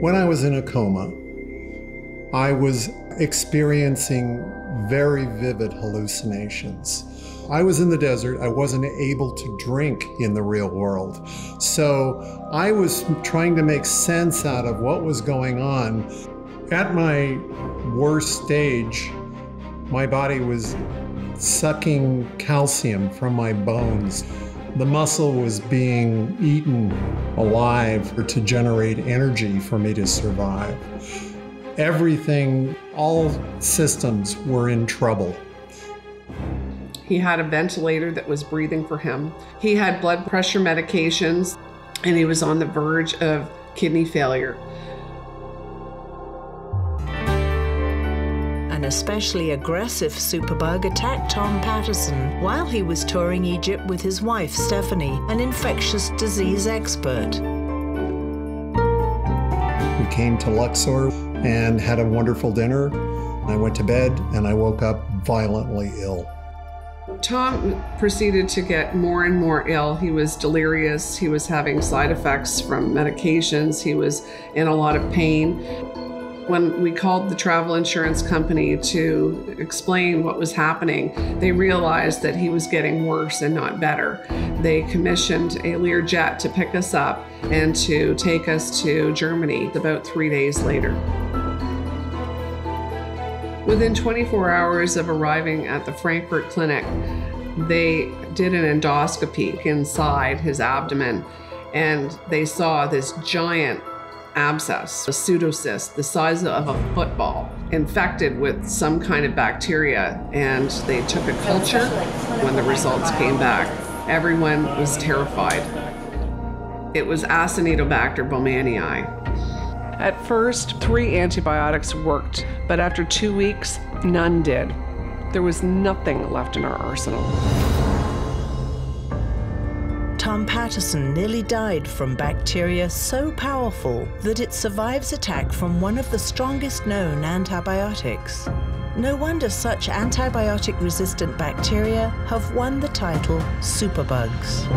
When I was in a coma, I was experiencing very vivid hallucinations. I was in the desert. I wasn't able to drink in the real world. So I was trying to make sense out of what was going on. At my worst stage, my body was sucking calcium from my bones. The muscle was being eaten alive to generate energy for me to survive. Everything, all systems were in trouble. He had a ventilator that was breathing for him. He had blood pressure medications, and he was on the verge of kidney failure. An especially aggressive superbug attacked Tom Patterson while he was touring Egypt with his wife, Stephanie, an infectious disease expert. We came to Luxor and had a wonderful dinner. I went to bed and I woke up violently ill. Tom proceeded to get more and more ill. He was delirious. He was having side effects from medications. He was in a lot of pain. When we called the travel insurance company to explain what was happening, they realized that he was getting worse and not better. They commissioned a Learjet to pick us up and to take us to Germany about three days later. Within 24 hours of arriving at the Frankfurt clinic, they did an endoscopy inside his abdomen and they saw this giant abscess, a pseudocyst the size of a football, infected with some kind of bacteria. And they took a culture. When the results came back, everyone was terrified. It was Acinetobacter baumannii. At first, three antibiotics worked, but after two weeks, none did. There was nothing left in our arsenal. Tom Patterson nearly died from bacteria so powerful that it survives attack from one of the strongest known antibiotics. No wonder such antibiotic resistant bacteria have won the title superbugs.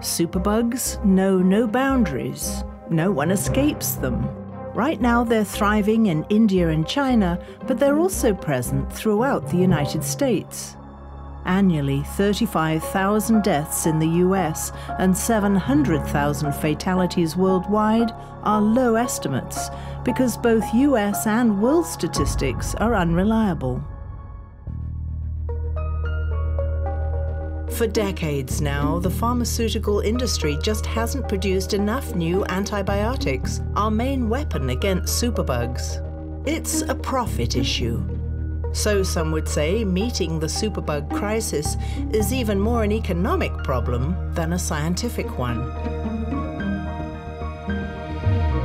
Superbugs know no boundaries. No one escapes them. Right now, they're thriving in India and China, but they're also present throughout the United States. Annually, 35,000 deaths in the US and 700,000 fatalities worldwide are low estimates because both US and world statistics are unreliable. For decades now, the pharmaceutical industry just hasn't produced enough new antibiotics, our main weapon against superbugs. It's a profit issue. So some would say meeting the superbug crisis is even more an economic problem than a scientific one.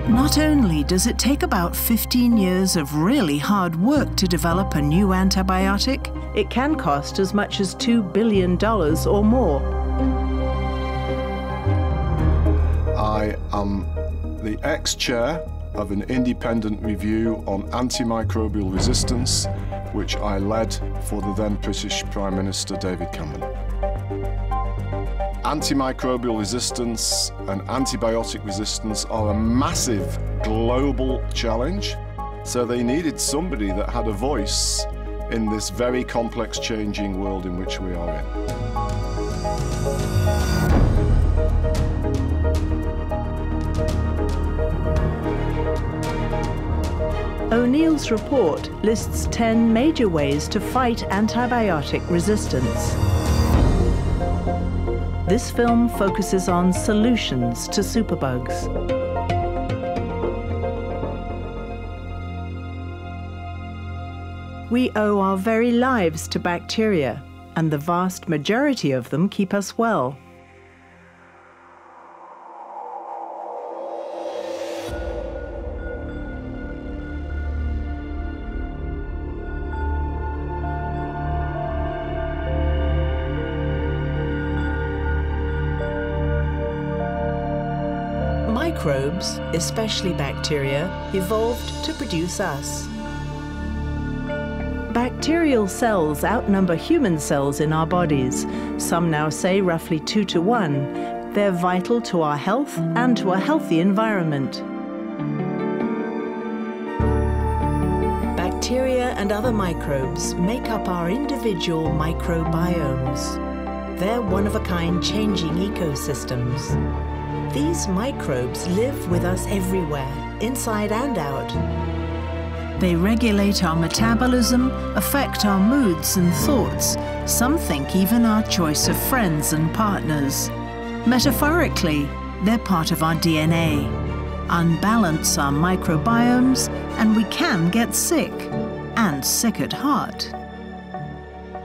Not only does it take about 15 years of really hard work to develop a new antibiotic, it can cost as much as $2 billion or more. I am the ex-chair of an independent review on antimicrobial resistance, which I led for the then British Prime Minister David Cameron. Antimicrobial resistance and antibiotic resistance are a massive global challenge. So they needed somebody that had a voice in this very complex changing world in which we are in. O'Neill's report lists 10 major ways to fight antibiotic resistance. This film focuses on solutions to superbugs. We owe our very lives to bacteria, and the vast majority of them keep us well. Microbes, especially bacteria, evolved to produce us. Bacterial cells outnumber human cells in our bodies. Some now say roughly two to one. They're vital to our health and to a healthy environment. Bacteria and other microbes make up our individual microbiomes. They're one-of-a-kind changing ecosystems. These microbes live with us everywhere, inside and out. They regulate our metabolism, affect our moods and thoughts, some think even our choice of friends and partners. Metaphorically, they're part of our DNA, unbalance our microbiomes, and we can get sick, and sick at heart.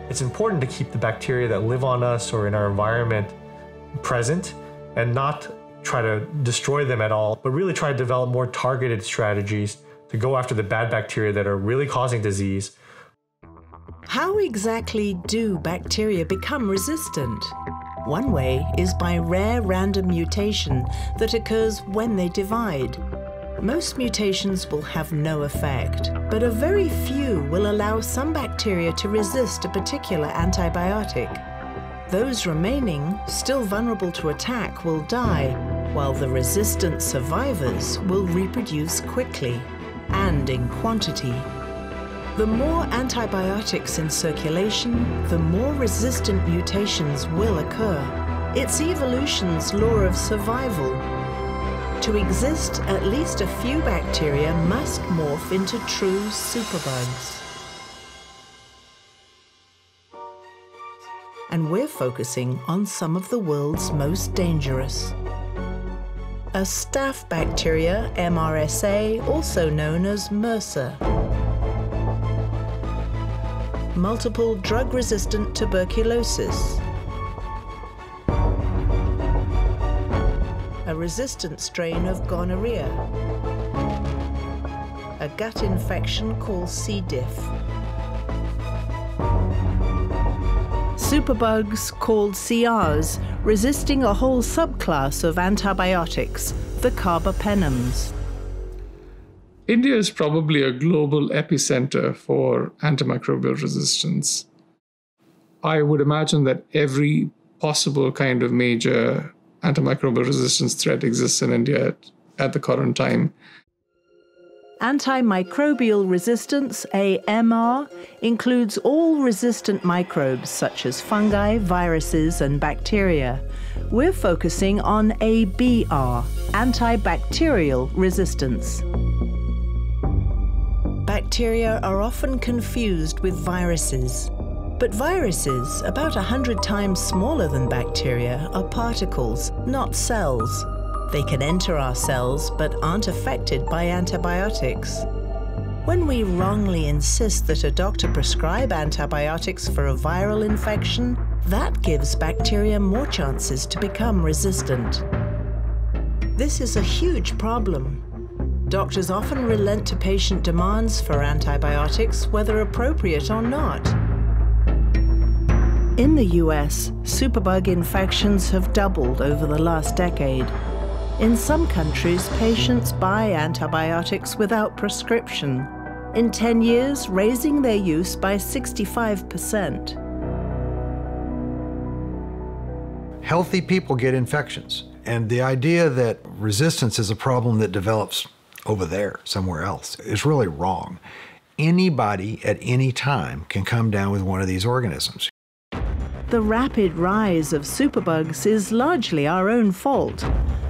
It's important to keep the bacteria that live on us or in our environment present and not try to destroy them at all, but really try to develop more targeted strategies to go after the bad bacteria that are really causing disease. How exactly do bacteria become resistant? One way is by rare random mutation that occurs when they divide. Most mutations will have no effect, but a very few will allow some bacteria to resist a particular antibiotic. Those remaining, still vulnerable to attack, will die, while the resistant survivors will reproduce quickly and in quantity. The more antibiotics in circulation, the more resistant mutations will occur. It's evolution's law of survival. To exist, at least a few bacteria must morph into true superbugs. And we're focusing on some of the world's most dangerous. A staph bacteria, MRSA, also known as MRSA. Multiple drug-resistant tuberculosis. A resistant strain of gonorrhea. A gut infection called C. diff. Superbugs called CRs, resisting a whole subclass of antibiotics, the carbapenems. India is probably a global epicenter for antimicrobial resistance. I would imagine that every possible kind of major antimicrobial resistance threat exists in India at, at the current time. Antimicrobial resistance, AMR, includes all resistant microbes such as fungi, viruses, and bacteria. We're focusing on ABR, antibacterial resistance. Bacteria are often confused with viruses. But viruses, about 100 times smaller than bacteria, are particles, not cells. They can enter our cells but aren't affected by antibiotics. When we wrongly insist that a doctor prescribe antibiotics for a viral infection, that gives bacteria more chances to become resistant. This is a huge problem. Doctors often relent to patient demands for antibiotics, whether appropriate or not. In the US, superbug infections have doubled over the last decade. In some countries, patients buy antibiotics without prescription. In 10 years, raising their use by 65%. Healthy people get infections. And the idea that resistance is a problem that develops over there, somewhere else, is really wrong. Anybody at any time can come down with one of these organisms. The rapid rise of superbugs is largely our own fault.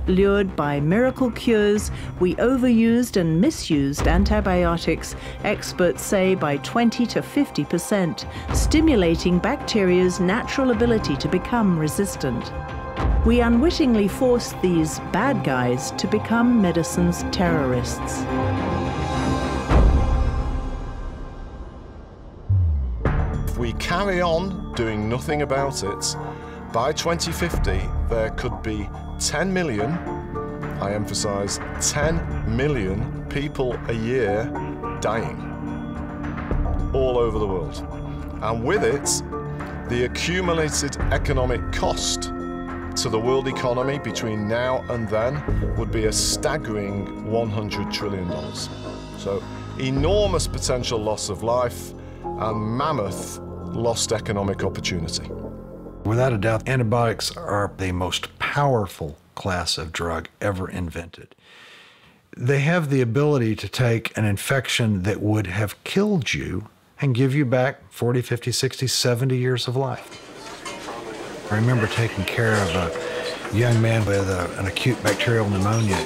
Lured by miracle cures, we overused and misused antibiotics, experts say by 20 to 50 percent, stimulating bacteria's natural ability to become resistant. We unwittingly forced these bad guys to become medicine's terrorists. We carry on doing nothing about it, by 2050 there could be 10 million, I emphasize 10 million people a year dying all over the world. And with it, the accumulated economic cost to the world economy between now and then would be a staggering $100 trillion. So, enormous potential loss of life and mammoth lost economic opportunity. Without a doubt, antibiotics are the most powerful class of drug ever invented. They have the ability to take an infection that would have killed you and give you back 40, 50, 60, 70 years of life. I remember taking care of a young man with a, an acute bacterial pneumonia.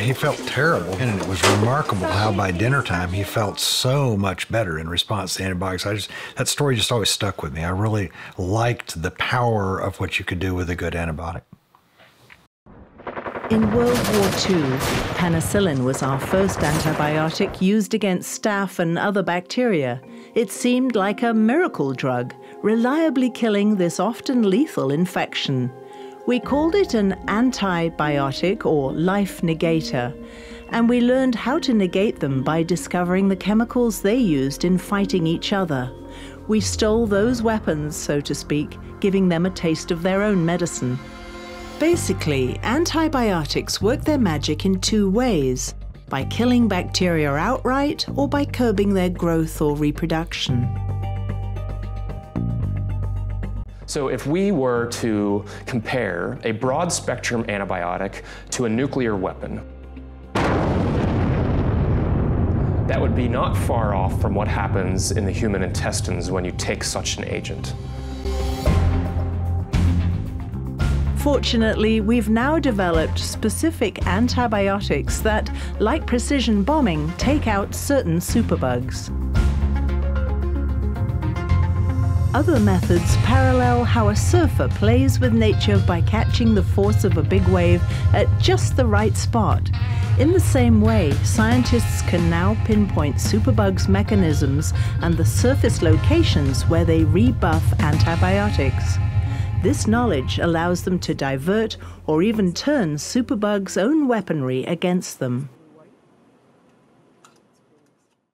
He felt terrible, and it was remarkable how by dinner time he felt so much better in response to antibiotics. I just that story just always stuck with me. I really liked the power of what you could do with a good antibiotic. In World War II, penicillin was our first antibiotic used against staph and other bacteria. It seemed like a miracle drug, reliably killing this often lethal infection. We called it an antibiotic or life negator, and we learned how to negate them by discovering the chemicals they used in fighting each other. We stole those weapons, so to speak, giving them a taste of their own medicine. Basically, antibiotics work their magic in two ways by killing bacteria outright or by curbing their growth or reproduction. So, if we were to compare a broad spectrum antibiotic to a nuclear weapon, that would be not far off from what happens in the human intestines when you take such an agent. Fortunately, we've now developed specific antibiotics that, like precision bombing, take out certain superbugs. Other methods parallel how a surfer plays with nature by catching the force of a big wave at just the right spot. In the same way, scientists can now pinpoint superbugs' mechanisms and the surface locations where they rebuff antibiotics. This knowledge allows them to divert or even turn superbugs' own weaponry against them.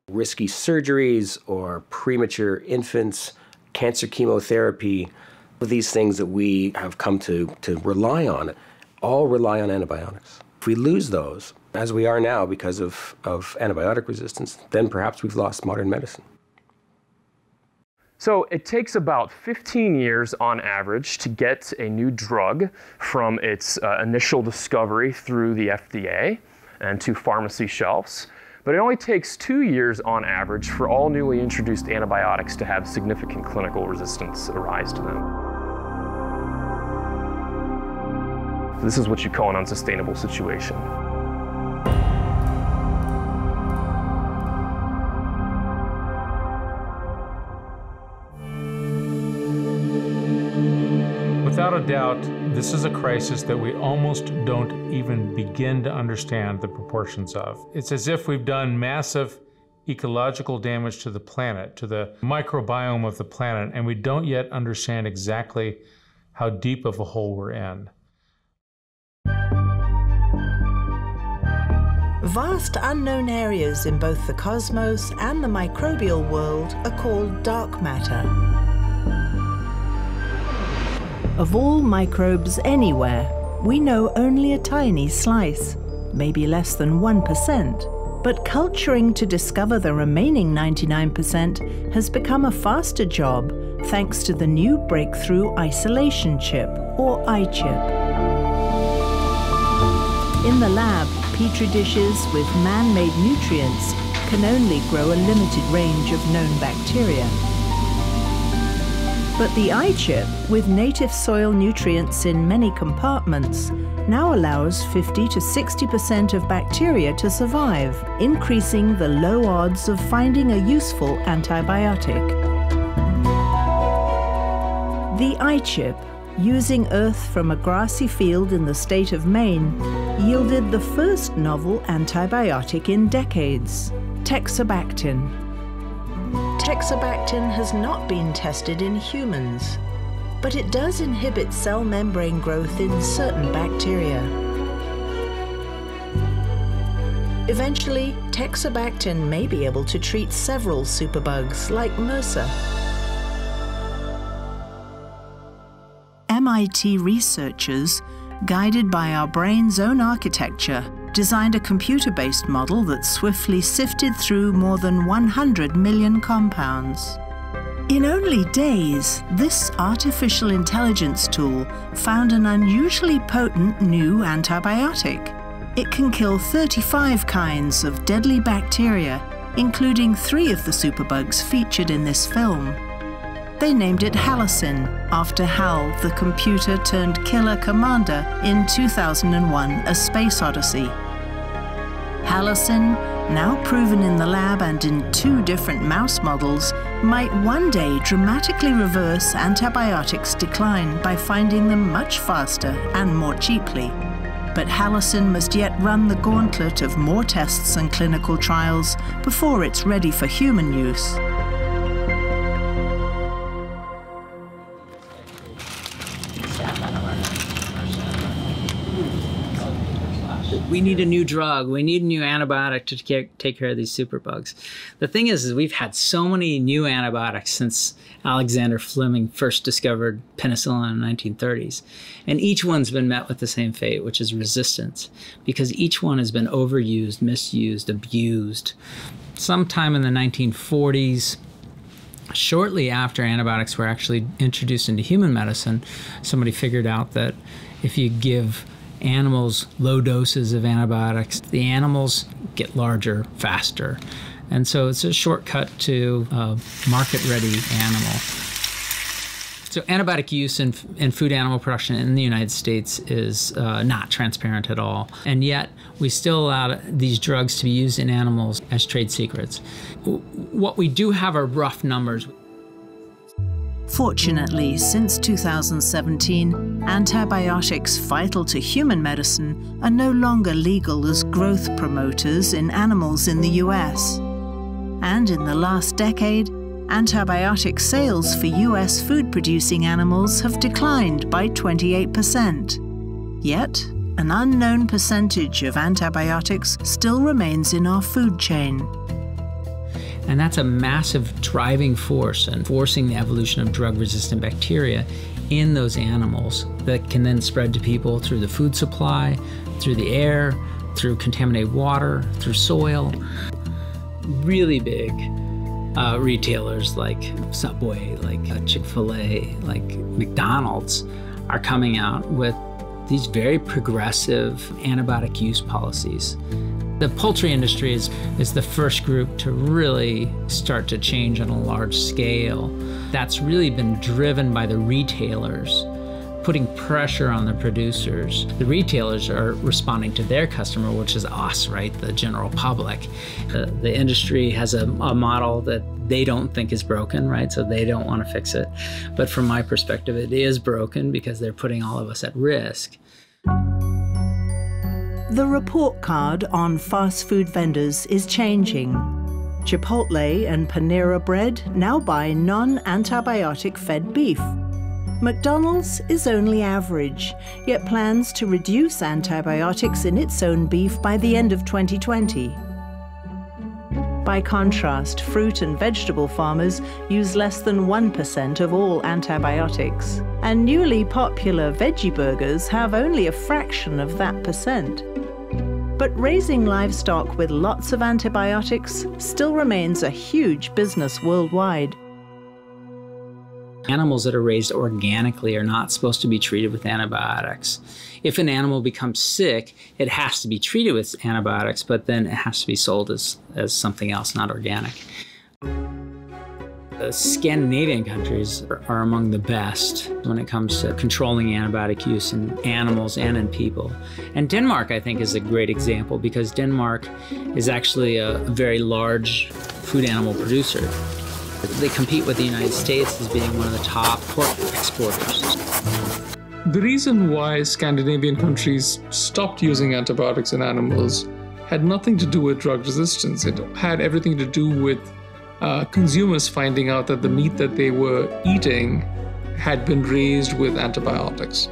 Risky surgeries or premature infants, cancer chemotherapy, these things that we have come to, to rely on, all rely on antibiotics. If we lose those, as we are now because of, of antibiotic resistance, then perhaps we've lost modern medicine. So it takes about 15 years on average to get a new drug from its uh, initial discovery through the FDA and to pharmacy shelves. But it only takes two years on average for all newly introduced antibiotics to have significant clinical resistance arise to them. This is what you call an unsustainable situation. Without a doubt, this is a crisis that we almost don't even begin to understand the proportions of. It's as if we've done massive ecological damage to the planet, to the microbiome of the planet, and we don't yet understand exactly how deep of a hole we're in. Vast unknown areas in both the cosmos and the microbial world are called dark matter. Of all microbes anywhere, we know only a tiny slice, maybe less than 1%. But culturing to discover the remaining 99% has become a faster job thanks to the new breakthrough isolation chip, or iChip. In the lab, petri dishes with man made nutrients can only grow a limited range of known bacteria. But the iChip, with native soil nutrients in many compartments, now allows 50 to 60% of bacteria to survive, increasing the low odds of finding a useful antibiotic. The iChip, using earth from a grassy field in the state of Maine, yielded the first novel antibiotic in decades, Teixobactin. Teixobactin has not been tested in humans, but it does inhibit cell membrane growth in certain bacteria. Eventually, Teixobactin may be able to treat several superbugs like MRSA. MIT researchers, guided by our brain's own architecture, designed a computer-based model that swiftly sifted through more than 100 million compounds. In only days, this artificial intelligence tool found an unusually potent new antibiotic. It can kill 35 kinds of deadly bacteria, including three of the superbugs featured in this film. They named it Halicin after Hal, the computer turned killer commander in 2001 A Space Odyssey. Halicin, now proven in the lab and in two different mouse models, might one day dramatically reverse antibiotics' decline by finding them much faster and more cheaply. But Halicin must yet run the gauntlet of more tests and clinical trials before it's ready for human use. We need a new drug. We need a new antibiotic to take care of these superbugs. The thing is, is we've had so many new antibiotics since Alexander Fleming first discovered penicillin in the 1930s. And each one's been met with the same fate, which is resistance, because each one has been overused, misused, abused. Sometime in the 1940s, shortly after antibiotics were actually introduced into human medicine, somebody figured out that if you give animals low doses of antibiotics, the animals get larger faster. And so it's a shortcut to a market ready animal. So, antibiotic use in, in food animal production in the United States is uh, not transparent at all. And yet, we still allow these drugs to be used in animals as trade secrets. What we do have are rough numbers. Fortunately, since 2017, antibiotics vital to human medicine are no longer legal as growth promoters in animals in the US. And in the last decade, antibiotic sales for US food producing animals have declined by 28%. Yet, an unknown percentage of antibiotics still remains in our food chain. And that's a massive driving force and forcing the evolution of drug resistant bacteria in those animals that can then spread to people through the food supply, through the air, through contaminated water, through soil. Really big uh, retailers like Subway, like uh, Chick fil A, like McDonald's are coming out with these very progressive antibiotic use policies the poultry industry is, is the first group to really start to change on a large scale. That's really been driven by the retailers putting pressure on the producers. The retailers are responding to their customer, which is us, right? The general public. The, the industry has a, a model that they don't think is broken, right? So they don't want to fix it. But from my perspective, it is broken because they're putting all of us at risk. The report card on fast food vendors is changing. Chipotle and Panera Bread now buy non antibiotic fed beef. McDonald's is only average, yet plans to reduce antibiotics in its own beef by the end of 2020. By contrast, fruit and vegetable farmers use less than 1% of all antibiotics, and newly popular veggie burgers have only a fraction of that percent. But raising livestock with lots of antibiotics still remains a huge business worldwide. Animals that are raised organically are not supposed to be treated with antibiotics. If an animal becomes sick, it has to be treated with antibiotics, but then it has to be sold as, as something else, not organic. The Scandinavian countries are among the best when it comes to controlling antibiotic use in animals and in people. And Denmark, I think, is a great example because Denmark is actually a very large food animal producer. They compete with the United States as being one of the top pork exporters. The reason why Scandinavian countries stopped using antibiotics in animals had nothing to do with drug resistance. It had everything to do with uh, consumers finding out that the meat that they were eating had been raised with antibiotics.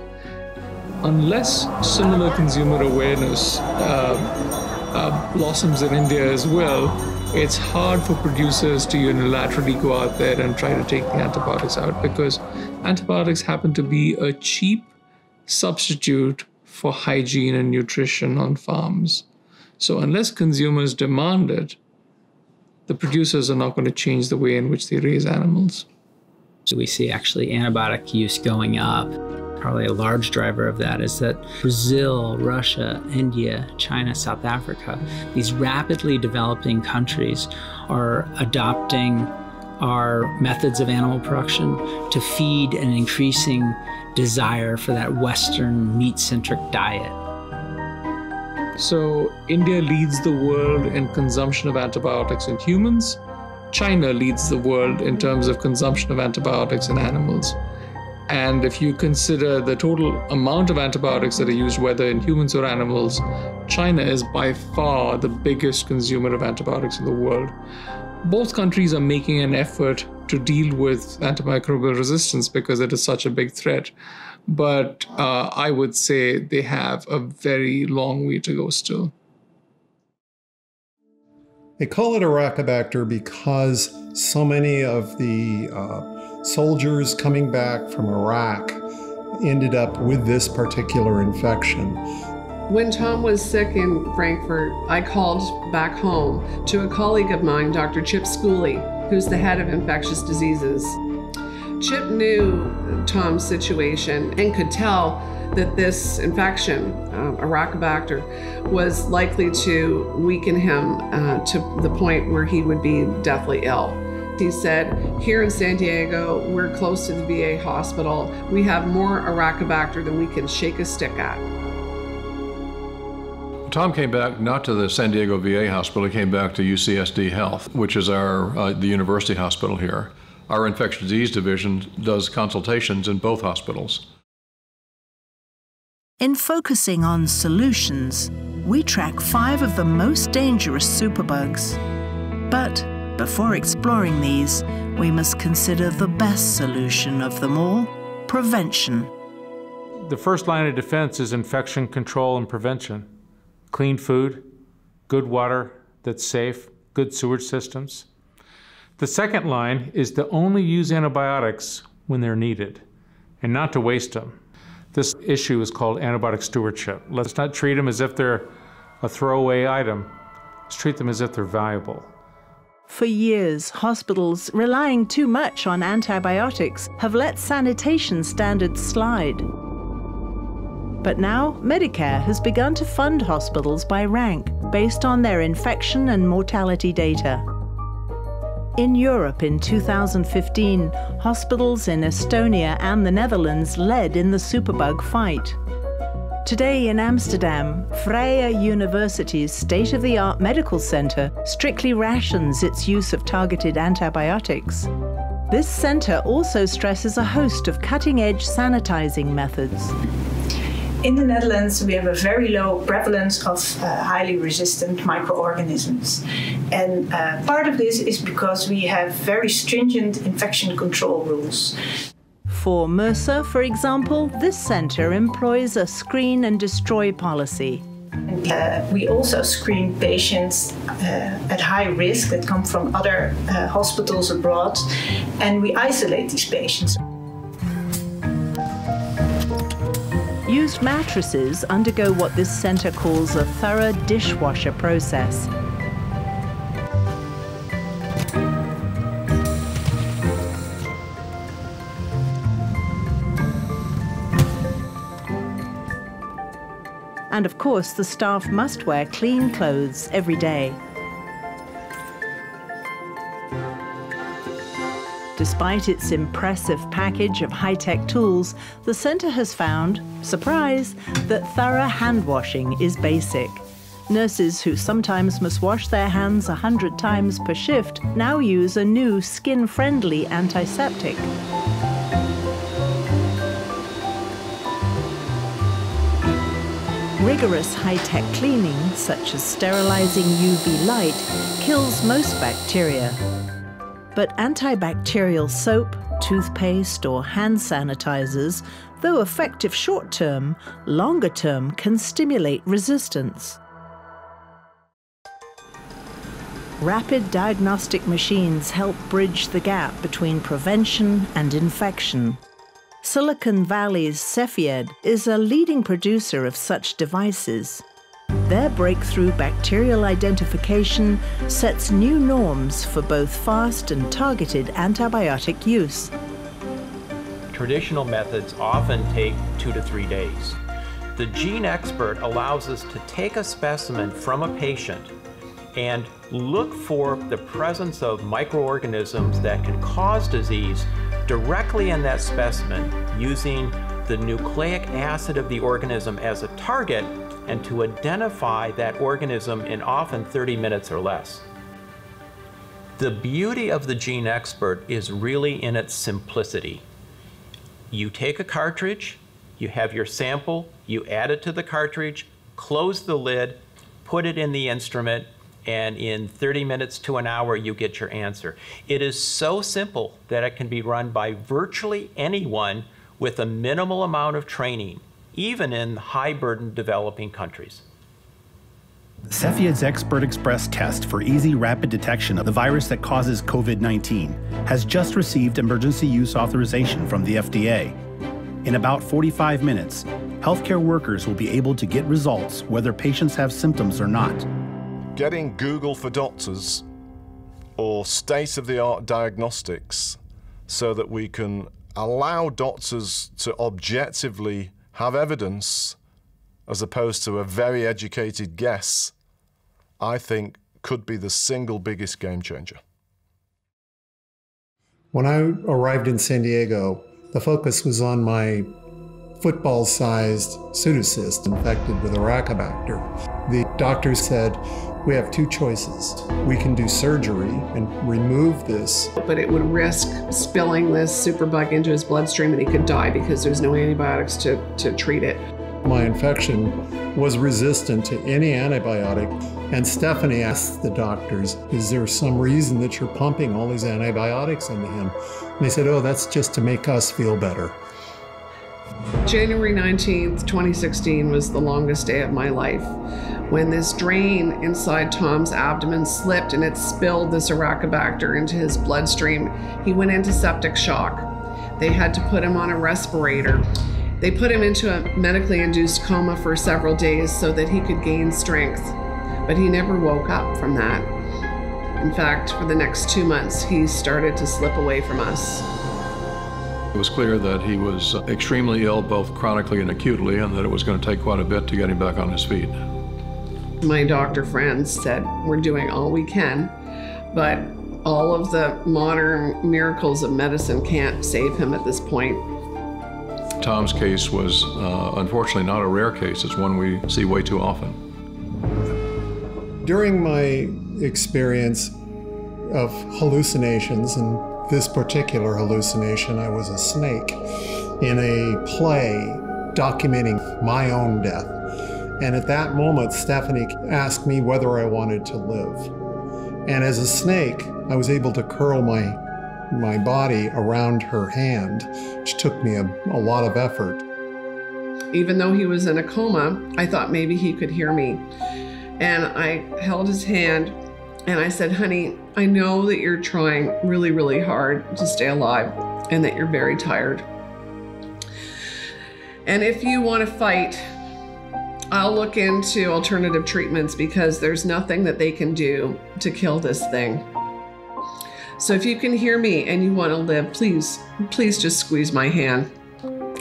Unless similar consumer awareness uh, uh, blossoms in India as well, it's hard for producers to unilaterally go out there and try to take the antibiotics out because antibiotics happen to be a cheap substitute for hygiene and nutrition on farms. So, unless consumers demand it, the producers are not going to change the way in which they raise animals. So we see actually antibiotic use going up. Probably a large driver of that is that Brazil, Russia, India, China, South Africa, these rapidly developing countries are adopting our methods of animal production to feed an increasing desire for that Western meat centric diet. So, India leads the world in consumption of antibiotics in humans. China leads the world in terms of consumption of antibiotics in animals. And if you consider the total amount of antibiotics that are used, whether in humans or animals, China is by far the biggest consumer of antibiotics in the world. Both countries are making an effort to deal with antimicrobial resistance because it is such a big threat. But uh, I would say they have a very long way to go still. They call it Iraqibacter because so many of the uh, soldiers coming back from Iraq ended up with this particular infection. When Tom was sick in Frankfurt, I called back home to a colleague of mine, Dr. Chip Schooley, who's the head of infectious diseases. Chip knew Tom's situation and could tell that this infection, Iraqibacter, was likely to weaken him uh, to the point where he would be deathly ill. He said, Here in San Diego, we're close to the VA hospital. We have more Iraqibacter than we can shake a stick at. Tom came back not to the San Diego VA hospital, he came back to UCSD Health, which is our uh, the university hospital here. Our infectious disease division does consultations in both hospitals. In focusing on solutions, we track five of the most dangerous superbugs. But before exploring these, we must consider the best solution of them all prevention. The first line of defense is infection control and prevention. Clean food, good water that's safe, good sewage systems. The second line is to only use antibiotics when they're needed and not to waste them. This issue is called antibiotic stewardship. Let's not treat them as if they're a throwaway item. Let's treat them as if they're valuable. For years, hospitals, relying too much on antibiotics, have let sanitation standards slide. But now, Medicare has begun to fund hospitals by rank, based on their infection and mortality data. In Europe in 2015, hospitals in Estonia and the Netherlands led in the superbug fight. Today in Amsterdam, Vrije University's state of the art medical center strictly rations its use of targeted antibiotics. This center also stresses a host of cutting edge sanitizing methods. In the Netherlands, we have a very low prevalence of uh, highly resistant microorganisms. And uh, part of this is because we have very stringent infection control rules. For MRSA, for example, this center employs a screen and destroy policy. Uh, we also screen patients uh, at high risk that come from other uh, hospitals abroad, and we isolate these patients. Used mattresses undergo what this center calls a thorough dishwasher process. And of course, the staff must wear clean clothes every day. Despite its impressive package of high-tech tools, the centre has found, surprise, that thorough hand washing is basic. Nurses who sometimes must wash their hands a hundred times per shift now use a new skin-friendly antiseptic. Rigorous high-tech cleaning, such as sterilizing UV light, kills most bacteria. But antibacterial soap, toothpaste or hand sanitizers, though effective short-term, longer-term can stimulate resistance. Rapid diagnostic machines help bridge the gap between prevention and infection. Silicon Valley's Cepheid is a leading producer of such devices. Their breakthrough bacterial identification sets new norms for both fast and targeted antibiotic use. traditional methods often take two to three days. The GeneXpert allows us to take a specimen from a patient and look for the presence of microorganisms that can cause disease directly in that specimen using the nucleic acid of the organism as a target and to identify that organism in often 30 minutes or less. The beauty of the GeneXpert is really in its simplicity. You take a cartridge, you have your sample, you add it to the cartridge, close the lid, put it in the instrument, and in 30 minutes to an hour, you get your answer. It is so simple that it can be run by virtually anyone with a minimal amount of training, even in high burden developing countries. Cepheid's Xpert Xpress test for easy rapid detection of the virus that causes COVID 19 has just received emergency use authorization from the FDA. In about 45 minutes, healthcare workers will be able to get results whether patients have symptoms or not getting Google for doctors or state of the art diagnostics so that we can allow doctors to objectively have evidence as opposed to a very educated guess, I think could be the single biggest game changer. When I arrived in San Diego, the focus was on my football sized pseudocyst infected with Iraqibacter. The doctor said, we have two choices. We can do surgery and remove this. But it would risk spilling this superbug into his bloodstream and he could die because there's no antibiotics to, to treat it. My infection was resistant to any antibiotic, and Stephanie asked the doctors, Is there some reason that you're pumping all these antibiotics into him? And they said, Oh, that's just to make us feel better. January 19th, 2016 was the longest day of my life. When this drain inside Tom's abdomen slipped and it spilled this Iraqibacter into his bloodstream, he went into septic shock. They had to put him on a respirator. They put him into a medically induced coma for several days so that he could gain strength. But he never woke up from that. In fact, for the next two months, he started to slip away from us. It was clear that he was extremely ill, both chronically and acutely, and that it was going to take quite a bit to get him back on his feet. My doctor friends said, We're doing all we can, but all of the modern miracles of medicine can't save him at this point. Tom's case was uh, unfortunately not a rare case, it's one we see way too often. During my experience of hallucinations and this particular hallucination, I was a snake in a play documenting my own death. And at that moment, Stephanie asked me whether I wanted to live. And as a snake, I was able to curl my, my body around her hand, which took me a, a lot of effort. Even though he was in a coma, I thought maybe he could hear me. And I held his hand and I said, honey, I know that you're trying really, really hard to stay alive and that you're very tired. And if you want to fight, I'll look into alternative treatments because there's nothing that they can do to kill this thing. So if you can hear me and you want to live, please, please just squeeze my hand.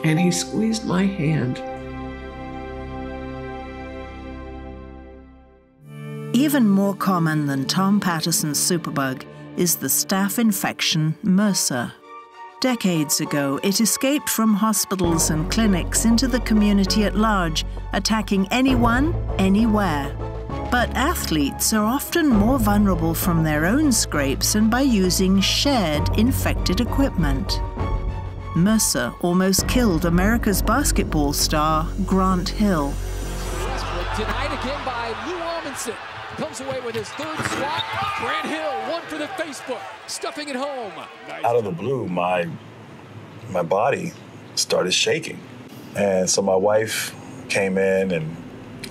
And he squeezed my hand. Even more common than Tom Patterson's superbug is the staph infection MRSA. Decades ago, it escaped from hospitals and clinics into the community at large, attacking anyone, anywhere. But athletes are often more vulnerable from their own scrapes and by using shared infected equipment. MRSA almost killed America's basketball star, Grant Hill. Denied again by Lou Amundson comes away with his third swat. Grant Hill, one for the Facebook, stuffing it home. Nice. Out of the blue, my my body started shaking. And so my wife came in and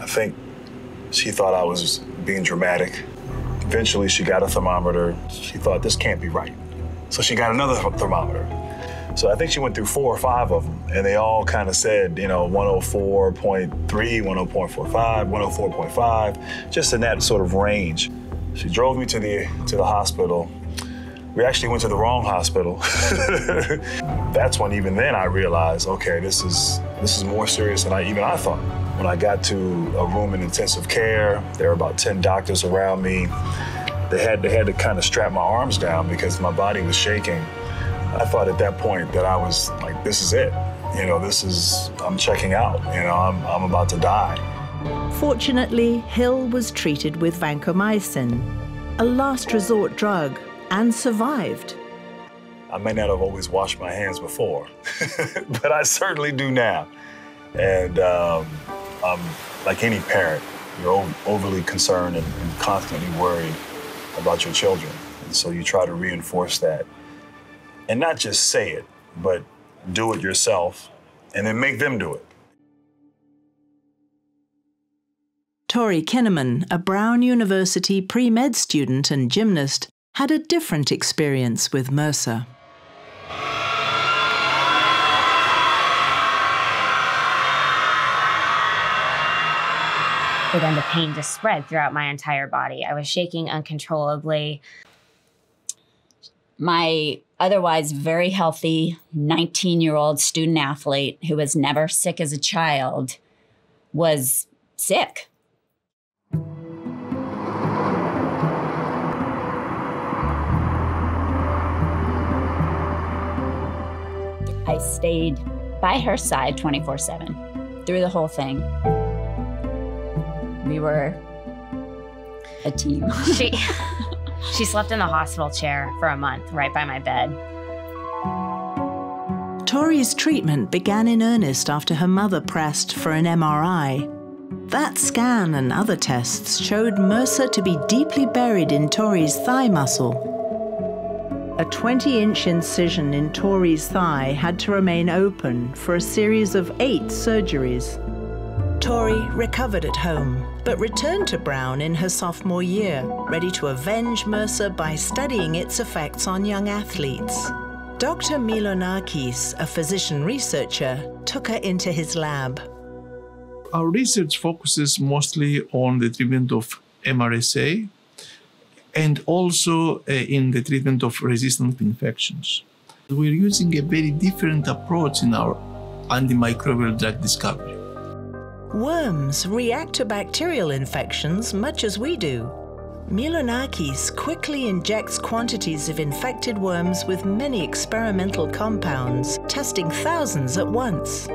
I think she thought I was being dramatic. Eventually she got a thermometer. She thought this can't be right. So she got another thermometer. So I think she went through four or five of them, and they all kind of said, you know, 104.3, 104.45, 104.5, just in that sort of range. She drove me to the to the hospital. We actually went to the wrong hospital. that's when even then I realized, okay, this is this is more serious than I even I thought. When I got to a room in intensive care, there were about 10 doctors around me. They had they had to kind of strap my arms down because my body was shaking. I thought at that point that I was like, this is it. You know, this is I'm checking out. You know, I'm I'm about to die. Fortunately, Hill was treated with vancomycin, a last resort drug, and survived. I may not have always washed my hands before, but I certainly do now. And um, I'm like any parent, you're overly concerned and, and constantly worried about your children. And so you try to reinforce that. And not just say it, but do it yourself and then make them do it. Tori Kinnaman, a Brown University pre med student and gymnast, had a different experience with MRSA. But then the pain just spread throughout my entire body. I was shaking uncontrollably. My otherwise very healthy 19 year old student athlete who was never sick as a child was sick. I stayed by her side 24 7 through the whole thing we were a team. she she slept in the hospital chair for a month right by my bed. Tori's treatment began in earnest after her mother pressed for an MRI. That scan and other tests showed MRSA to be deeply buried in Tori's thigh muscle. A 20 inch incision in Tori's thigh had to remain open for a series of eight surgeries. Tori recovered at home, but returned to Brown in her sophomore year, ready to avenge MRSA by studying its effects on young athletes. Dr. Mylonakis, a physician researcher, took her into his lab. Our research focuses mostly on the treatment of MRSA and also uh, in the treatment of resistant infections. We're using a very different approach in our antimicrobial drug discovery. Worms react to bacterial infections much as we do. Mylonakis quickly injects quantities of infected worms with many experimental compounds, testing thousands at once.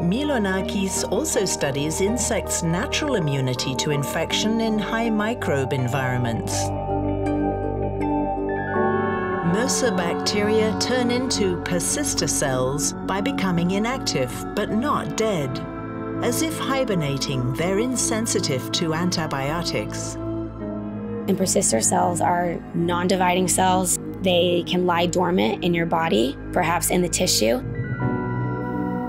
Mylonakis also studies insects' natural immunity to infection in high microbe environments. MRSA bacteria turn into persister cells by becoming inactive but not dead. As if hibernating, they're insensitive to antibiotics. And persister cells are non dividing cells. They can lie dormant in your body, perhaps in the tissue.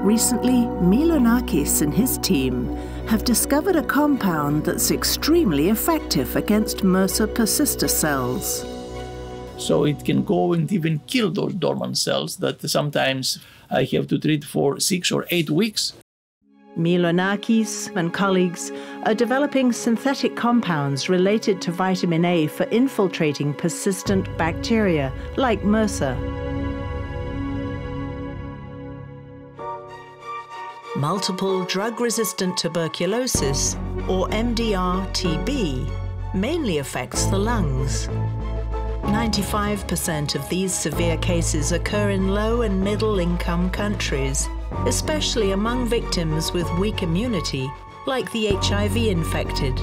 Recently, Mylonakis and his team have discovered a compound that's extremely effective against MRSA persister cells. So it can go and even kill those dormant cells that sometimes I have to treat for six or eight weeks. Mylonakis and colleagues are developing synthetic compounds related to vitamin A for infiltrating persistent bacteria like MRSA. Multiple drug resistant tuberculosis, or MDR TB, mainly affects the lungs. 95% of these severe cases occur in low and middle income countries, especially among victims with weak immunity, like the HIV infected.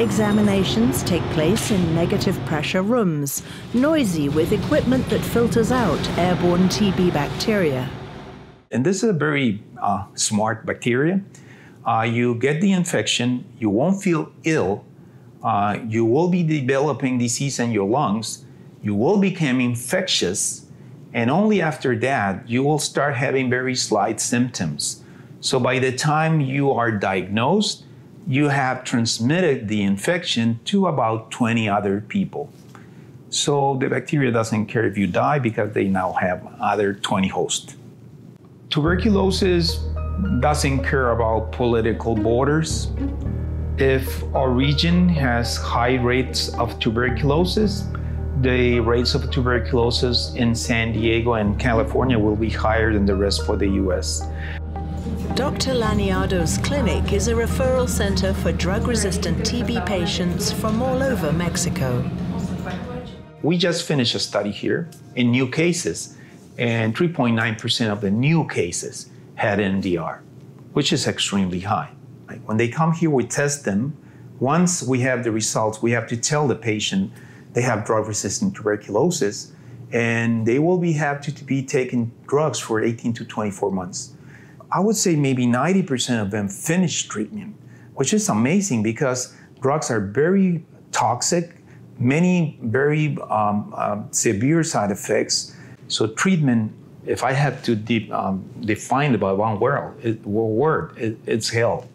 Examinations take place in negative pressure rooms, noisy with equipment that filters out airborne TB bacteria. And this is a very smart bacteria. Uh, you get the infection, you won't feel ill, uh, you will be developing disease in your lungs, you will become infectious, and only after that you will start having very slight symptoms. So by the time you are diagnosed, you have transmitted the infection to about 20 other people. So the bacteria doesn't care if you die because they now have other 20 hosts. Tuberculosis doesn't care about political borders. If our region has high rates of tuberculosis, the rates of tuberculosis in San Diego and California will be higher than the rest for the US. Dr. Laniado's clinic is a referral center for drug resistant TB patients from all over Mexico. We just finished a study here in new cases, and 3.9% of the new cases had MDR, which is extremely high. When they come here, we test them. Once we have the results, we have to tell the patient they have drug resistant tuberculosis, and they will be happy to be taking drugs for 18 to 24 months. I would say maybe 90% of them finish treatment, which is amazing because drugs are very toxic, many very um, uh, severe side effects. So treatment, if I have to de- um, define it by one word, it, word it, it's hell.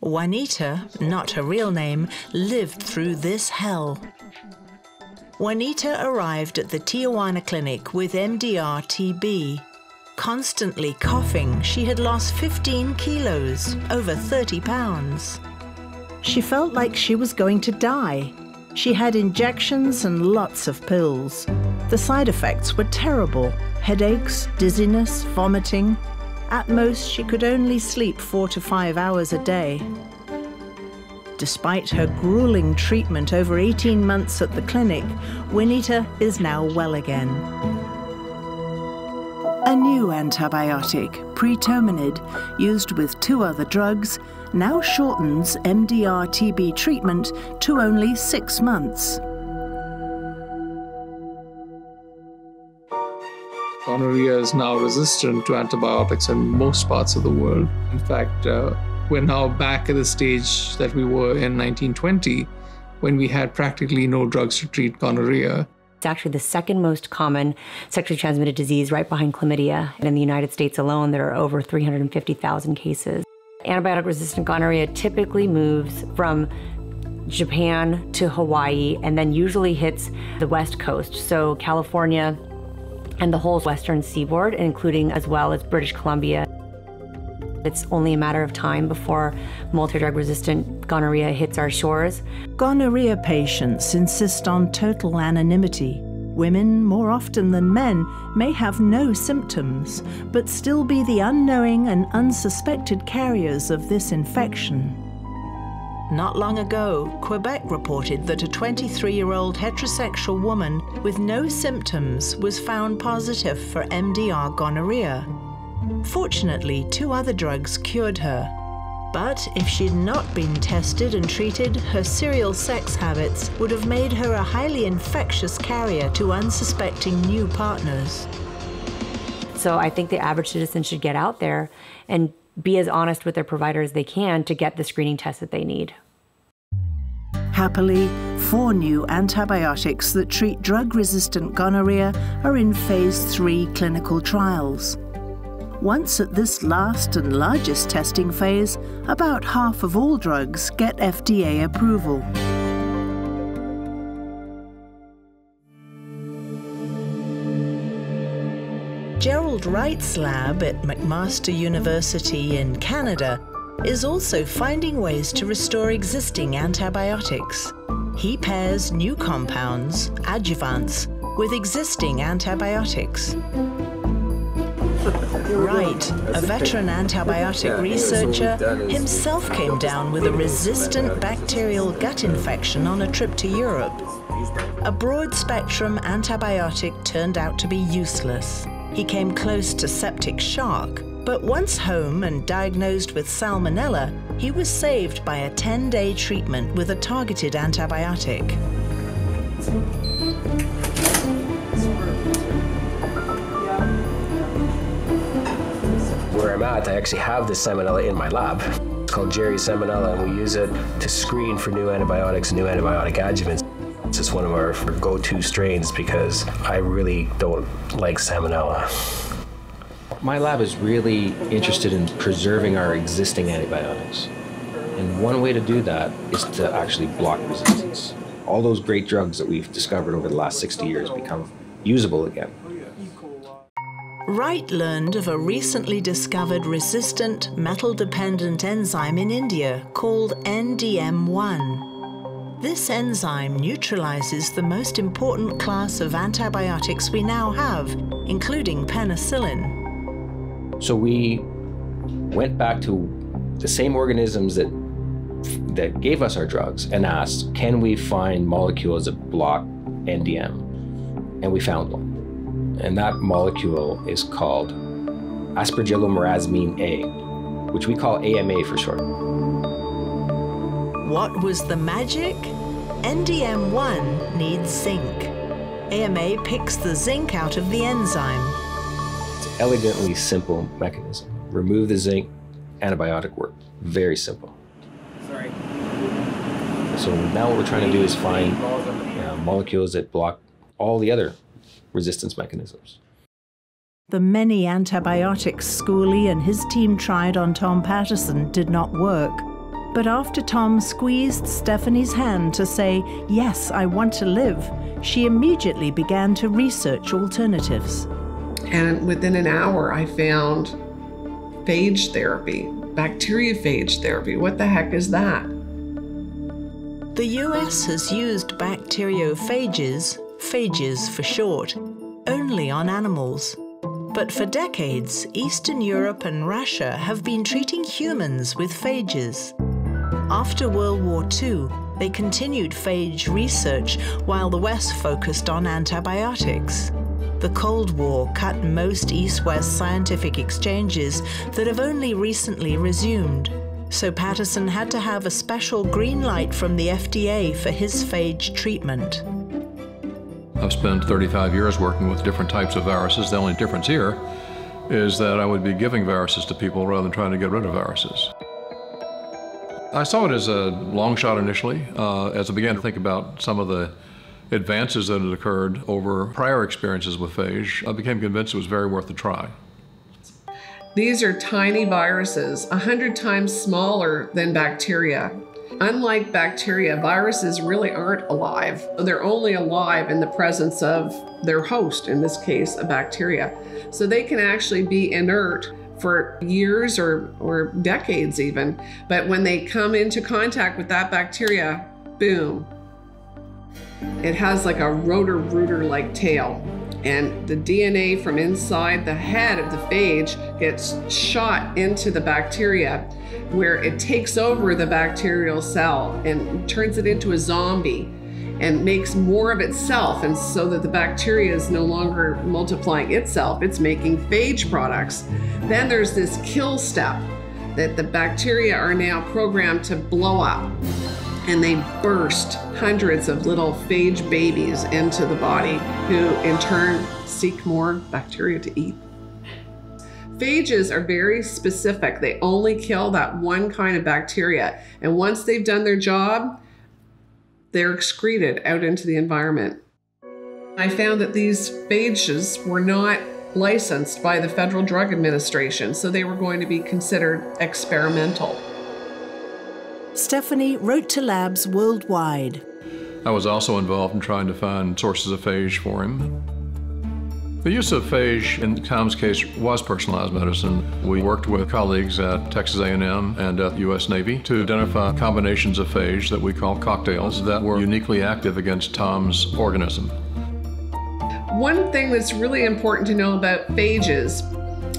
Juanita, not her real name, lived through this hell. Juanita arrived at the Tijuana clinic with MDR TB. Constantly coughing, she had lost 15 kilos, over 30 pounds. She felt like she was going to die. She had injections and lots of pills. The side effects were terrible headaches, dizziness, vomiting. At most, she could only sleep four to five hours a day. Despite her grueling treatment over 18 months at the clinic, Juanita is now well again. A new antibiotic, Pretomanid, used with two other drugs, now shortens MDR TB treatment to only six months. Gonorrhea is now resistant to antibiotics in most parts of the world. In fact, uh, we're now back at the stage that we were in 1920 when we had practically no drugs to treat gonorrhea. It's actually the second most common sexually transmitted disease right behind chlamydia. And in the United States alone, there are over 350,000 cases. Antibiotic resistant gonorrhea typically moves from Japan to Hawaii and then usually hits the West Coast. So, California and the whole western seaboard, including as well as British Columbia. It's only a matter of time before multi-drug resistant gonorrhea hits our shores. Gonorrhea patients insist on total anonymity. Women, more often than men, may have no symptoms, but still be the unknowing and unsuspected carriers of this infection. Not long ago, Quebec reported that a 23 year old heterosexual woman with no symptoms was found positive for MDR gonorrhea. Fortunately, two other drugs cured her. But if she'd not been tested and treated, her serial sex habits would have made her a highly infectious carrier to unsuspecting new partners. So I think the average citizen should get out there and be as honest with their provider as they can to get the screening test that they need. Happily, four new antibiotics that treat drug resistant gonorrhea are in phase 3 clinical trials. Once at this last and largest testing phase, about half of all drugs get FDA approval. Gerard Wright's lab at McMaster University in Canada is also finding ways to restore existing antibiotics. He pairs new compounds, adjuvants, with existing antibiotics. Wright, a veteran antibiotic researcher, himself came down with a resistant bacterial gut infection on a trip to Europe. A broad spectrum antibiotic turned out to be useless. He came close to septic shock, but once home and diagnosed with salmonella, he was saved by a 10 day treatment with a targeted antibiotic. Where I'm at, I actually have this salmonella in my lab. It's called Jerry salmonella, and we use it to screen for new antibiotics, new antibiotic adjuvants. It's just one of our go-to strains because I really don't like salmonella. My lab is really interested in preserving our existing antibiotics. And one way to do that is to actually block resistance. All those great drugs that we've discovered over the last 60 years become usable again. Wright learned of a recently discovered resistant metal dependent enzyme in India called NDM1. This enzyme neutralizes the most important class of antibiotics we now have, including penicillin. So we went back to the same organisms that that gave us our drugs and asked, can we find molecules that block NDM? And we found one. And that molecule is called aspergillomarasmine A, which we call AMA for short. What was the magic? NDM1 needs zinc. AMA picks the zinc out of the enzyme. It's an elegantly simple mechanism. Remove the zinc, antibiotic work. Very simple. Sorry. So now what we're trying to do is find uh, molecules that block all the other resistance mechanisms. The many antibiotics Schooley and his team tried on Tom Patterson did not work. But after Tom squeezed Stephanie's hand to say, Yes, I want to live, she immediately began to research alternatives. And within an hour, I found phage therapy, bacteriophage therapy. What the heck is that? The US has used bacteriophages, phages for short, only on animals. But for decades, Eastern Europe and Russia have been treating humans with phages. After World War II, they continued phage research while the West focused on antibiotics. The Cold War cut most East West scientific exchanges that have only recently resumed. So Patterson had to have a special green light from the FDA for his phage treatment. I've spent 35 years working with different types of viruses. The only difference here is that I would be giving viruses to people rather than trying to get rid of viruses. I saw it as a long shot initially. Uh, as I began to think about some of the advances that had occurred over prior experiences with phage, I became convinced it was very worth a try. These are tiny viruses, 100 times smaller than bacteria. Unlike bacteria, viruses really aren't alive. They're only alive in the presence of their host, in this case, a bacteria. So they can actually be inert for years or, or decades even. But when they come into contact with that bacteria, boom, it has like a Roto-Rooter like tail. And the DNA from inside the head of the phage gets shot into the bacteria where it takes over the bacterial cell and turns it into a zombie and makes more of itself. And so that the bacteria is no longer multiplying itself it's making phage products. Then there's this kill step that the bacteria are now programmed to blow up and they burst hundreds of little phage babies into the body who in turn seek more bacteria to eat Phages are very specific. They only kill that one kind of bacteria. And once they've done their job, they're excreted out into the environment. I found that these phages were not licensed by the Federal Drug Administration, so they were going to be considered experimental. Stephanie wrote to labs worldwide. I was also involved in trying to find sources of phage for him. The use of phage in Tom's case was personalized medicine. We worked with colleagues at Texas A&M and at the U.S. Navy to identify combinations of phage that we call cocktails that were uniquely active against Tom's organism. One thing that's really important to know about phages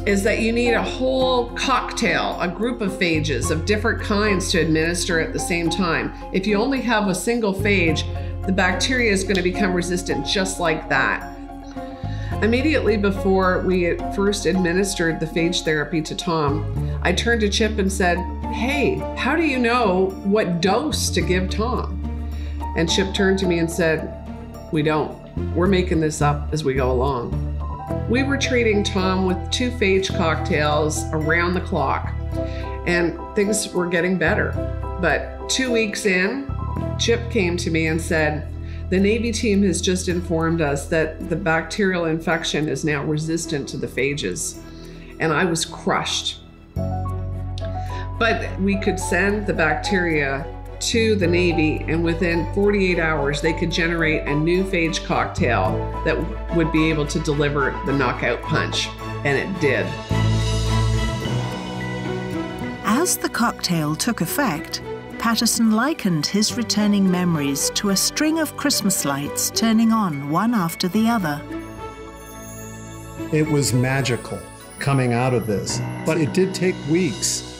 is that you need a whole cocktail, a group of phages of different kinds to administer at the same time. If you only have a single phage, the bacteria is going to become resistant just like that. Immediately before we first administered the phage therapy to Tom, I turned to Chip and said, Hey, how do you know what dose to give Tom? And Chip turned to me and said, We don't. We're making this up as we go along. We were treating Tom with two phage cocktails around the clock, and things were getting better. But two weeks in, Chip came to me and said, the Navy team has just informed us that the bacterial infection is now resistant to the phages, and I was crushed. But we could send the bacteria to the Navy, and within 48 hours, they could generate a new phage cocktail that would be able to deliver the knockout punch. and it did. As the cocktail took effect, Patterson likened his returning memories to a string of Christmas lights turning on one after the other. It was magical coming out of this, but it did take weeks.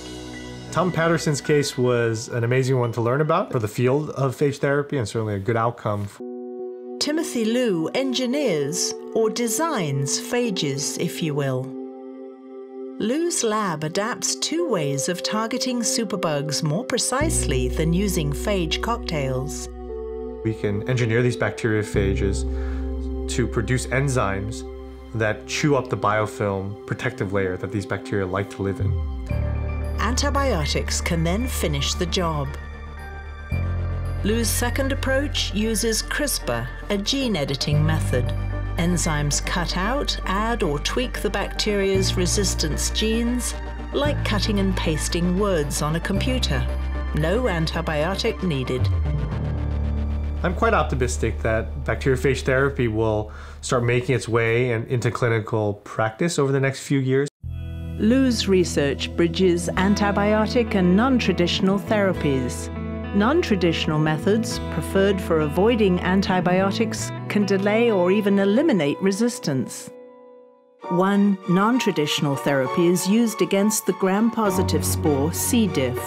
Tom Patterson's case was an amazing one to learn about for the field of phage therapy and certainly a good outcome. Timothy Lu engineers or designs phages, if you will. Lu's lab adapts two ways of targeting superbugs more precisely than using phage cocktails. We can engineer these bacteriophages to produce enzymes that chew up the biofilm protective layer that these bacteria like to live in. Antibiotics can then finish the job. Lu's second approach uses CRISPR, a gene editing method. Enzymes cut out, add, or tweak the bacteria's resistance genes, like cutting and pasting words on a computer. No antibiotic needed. I'm quite optimistic that bacteriophage therapy will start making its way into clinical practice over the next few years. Lu's research bridges antibiotic and non traditional therapies. Non traditional methods, preferred for avoiding antibiotics, can delay or even eliminate resistance. One non traditional therapy is used against the gram positive spore C. diff.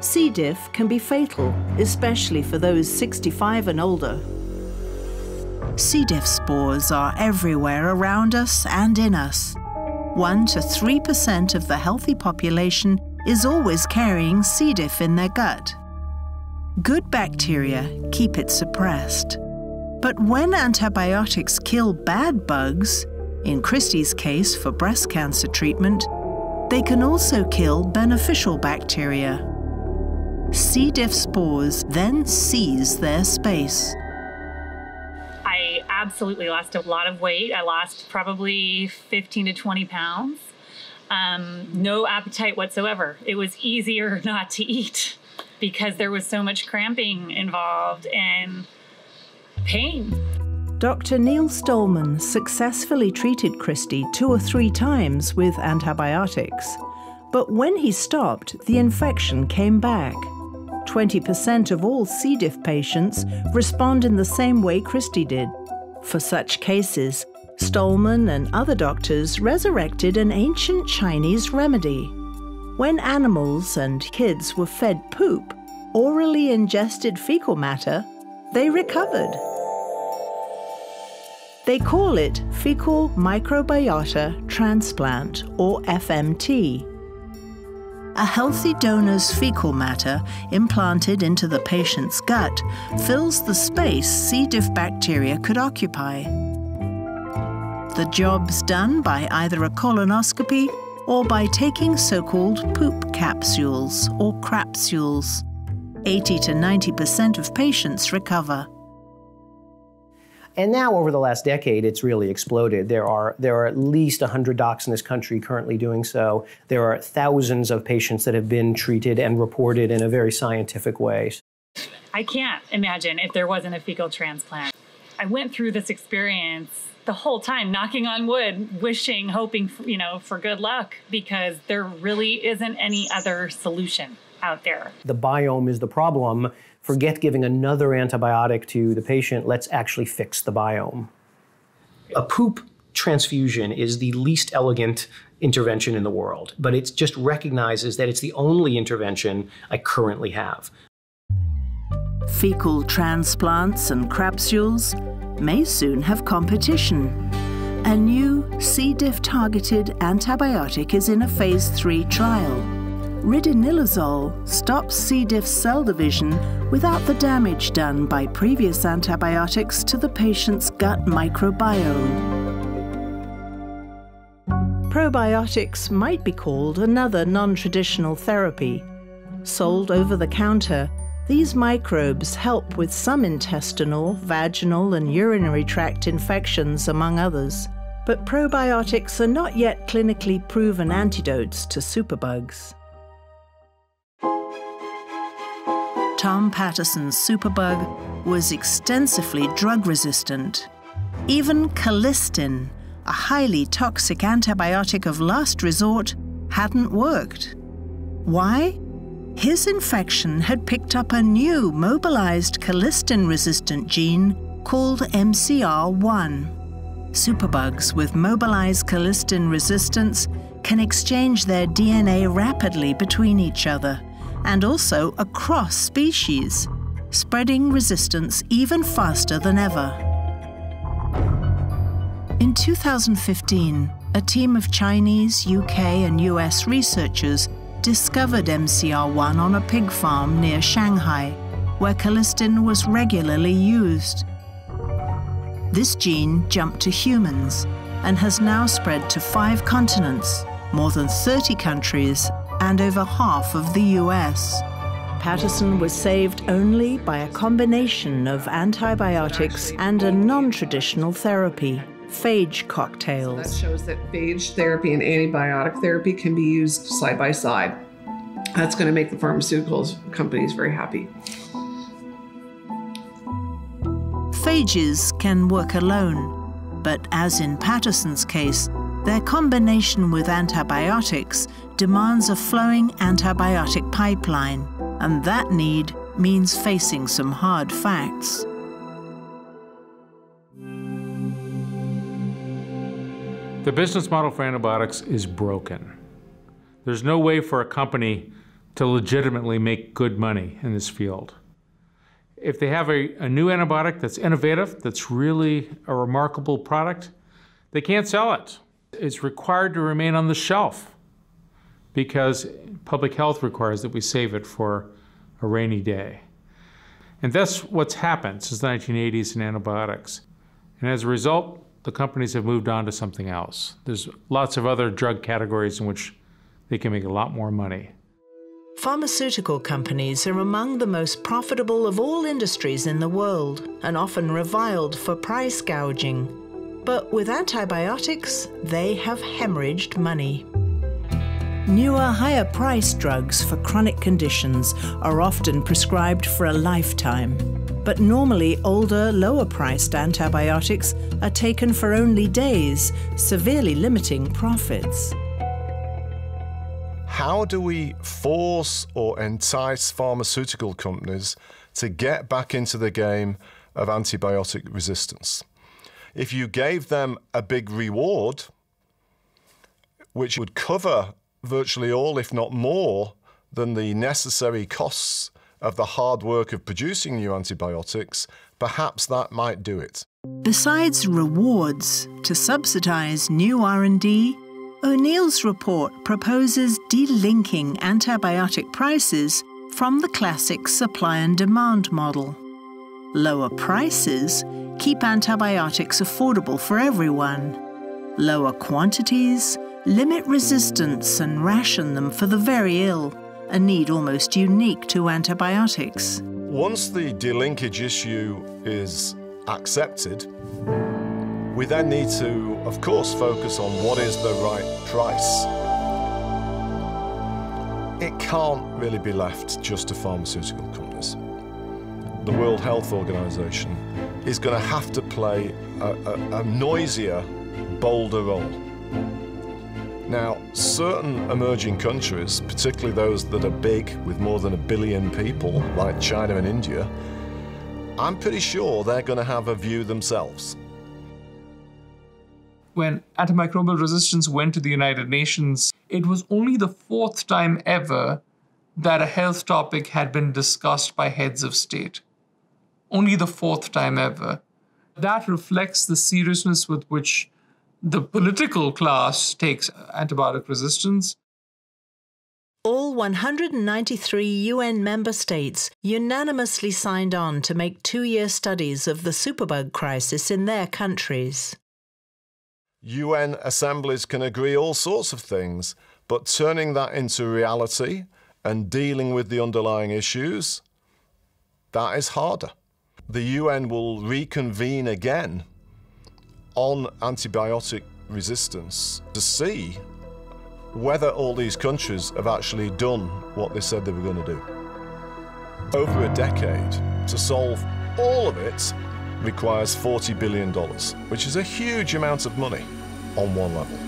C. diff can be fatal, especially for those 65 and older. C. diff spores are everywhere around us and in us. 1 to 3% of the healthy population is always carrying C. diff in their gut. Good bacteria keep it suppressed. But when antibiotics kill bad bugs, in Christie's case for breast cancer treatment, they can also kill beneficial bacteria. C. diff spores then seize their space. Absolutely lost a lot of weight. I lost probably 15 to 20 pounds. Um, no appetite whatsoever. It was easier not to eat because there was so much cramping involved and pain. Dr. Neil Stollman successfully treated Christie two or three times with antibiotics. But when he stopped, the infection came back. 20% of all C. diff patients respond in the same way Christie did. For such cases, Stollman and other doctors resurrected an ancient Chinese remedy. When animals and kids were fed poop, orally ingested fecal matter, they recovered. They call it fecal microbiota transplant, or FMT. A healthy donor's fecal matter implanted into the patient's gut fills the space C. diff bacteria could occupy. The job's done by either a colonoscopy or by taking so called poop capsules or crapsules. 80 to 90% of patients recover. And now, over the last decade, it's really exploded. There are there are at least 100 docs in this country currently doing so. There are thousands of patients that have been treated and reported in a very scientific way. I can't imagine if there wasn't a fecal transplant. I went through this experience the whole time, knocking on wood, wishing, hoping, for, you know, for good luck, because there really isn't any other solution out there. The biome is the problem forget giving another antibiotic to the patient, let's actually fix the biome. A poop transfusion is the least elegant intervention in the world, but it just recognizes that it's the only intervention I currently have. Fecal transplants and crapsules may soon have competition. A new C. diff targeted antibiotic is in a phase 3 trial ridinilazole stops C. diff cell division without the damage done by previous antibiotics to the patient's gut microbiome. Probiotics might be called another non traditional therapy. Sold over the counter, these microbes help with some intestinal, vaginal, and urinary tract infections, among others. But probiotics are not yet clinically proven antidotes to superbugs. Tom Patterson's superbug was extensively drug resistant. Even colistin, a highly toxic antibiotic of last resort, hadn't worked. Why? His infection had picked up a new mobilized colistin resistant gene called MCR1. Superbugs with mobilized colistin resistance can exchange their DNA rapidly between each other and also across species, spreading resistance even faster than ever. In 2015, a team of Chinese, UK, and US researchers discovered MCR1 on a pig farm near Shanghai, where colistin was regularly used. This gene jumped to humans and has now spread to five continents, more than 30 countries, and over half of the US. Patterson was saved only by a combination of antibiotics and a non traditional therapy, phage cocktails. That shows that phage therapy and antibiotic therapy can be used side by side. That's going to make the pharmaceuticals companies very happy. Phages can work alone, but as in Patterson's case, their combination with antibiotics demands a flowing antibiotic pipeline, and that need means facing some hard facts. The business model for antibiotics is broken. There's no way for a company to legitimately make good money in this field. If they have a, a new antibiotic that's innovative, that's really a remarkable product, they can't sell it. It's required to remain on the shelf because public health requires that we save it for a rainy day. And that's what's happened since the 1980s in antibiotics. And as a result, the companies have moved on to something else. There's lots of other drug categories in which they can make a lot more money. Pharmaceutical companies are among the most profitable of all industries in the world and often reviled for price gouging. But with antibiotics, they have hemorrhaged money. Newer, higher priced drugs for chronic conditions are often prescribed for a lifetime. But normally, older, lower priced antibiotics are taken for only days, severely limiting profits. How do we force or entice pharmaceutical companies to get back into the game of antibiotic resistance? If you gave them a big reward, which would cover virtually all, if not more, than the necessary costs of the hard work of producing new antibiotics, perhaps that might do it. Besides rewards to subsidize new R&D, O'Neill's report proposes delinking antibiotic prices from the classic supply and demand model. Lower prices keep antibiotics affordable for everyone. Lower quantities limit resistance and ration them for the very ill, a need almost unique to antibiotics. Once the delinkage issue is accepted, we then need to, of course, focus on what is the right price. It can't really be left just to pharmaceutical companies. The World Health Organization is going to have to play a, a, a noisier, bolder role. Now, certain emerging countries, particularly those that are big with more than a billion people, like China and India, I'm pretty sure they're going to have a view themselves. When antimicrobial resistance went to the United Nations, it was only the fourth time ever that a health topic had been discussed by heads of state. Only the fourth time ever. That reflects the seriousness with which the political class takes antibiotic resistance. All 193 UN member states unanimously signed on to make two year studies of the superbug crisis in their countries. UN assemblies can agree all sorts of things, but turning that into reality and dealing with the underlying issues, that is harder. The UN will reconvene again on antibiotic resistance to see whether all these countries have actually done what they said they were going to do. Over a decade, to solve all of it requires $40 billion, which is a huge amount of money. on one level.